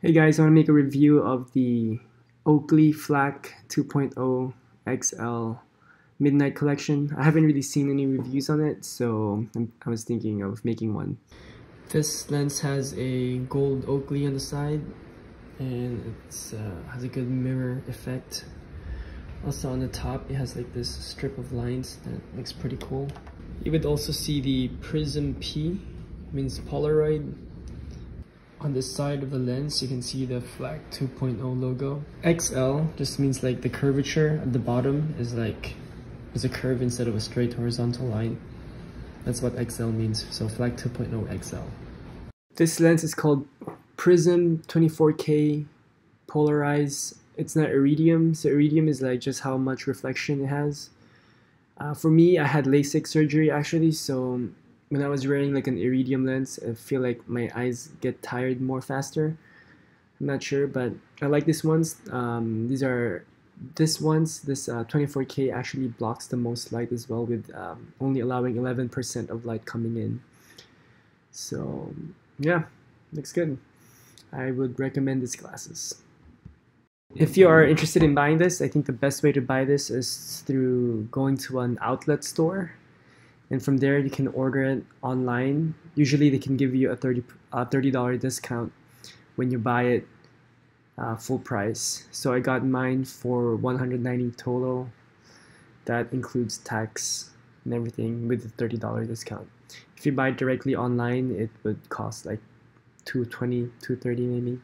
Hey guys, I want to make a review of the Oakley Flak 2.0 XL Midnight Collection. I haven't really seen any reviews on it, so i was thinking of making one. This lens has a gold Oakley on the side, and it uh, has a good mirror effect. Also on the top, it has like this strip of lines that looks pretty cool. You would also see the Prizm P, means Polaroid on the side of the lens, you can see the Flak 2.0 logo. XL just means like the curvature at the bottom is like, is a curve instead of a straight horizontal line. That's what XL means, so Flak 2.0 XL. This lens is called Prizm 24K Polarized. It's not iridium, so iridium is like just how much reflection it has. Uh, for me, I had LASIK surgery actually, so when I was wearing like an iridium lens, I feel like my eyes get tired more faster. I'm not sure, but I like these ones. Um, these are this ones. This uh, 24K actually blocks the most light as well, with um, only allowing 11% of light coming in. So yeah, looks good. I would recommend these glasses. If you are interested in buying this, I think the best way to buy this is through going to an outlet store and from there you can order it online. Usually they can give you a 30 uh, $30 discount when you buy it uh, full price. So I got mine for 190 total. That includes tax and everything with the $30 discount. If you buy it directly online, it would cost like 220, 230 maybe.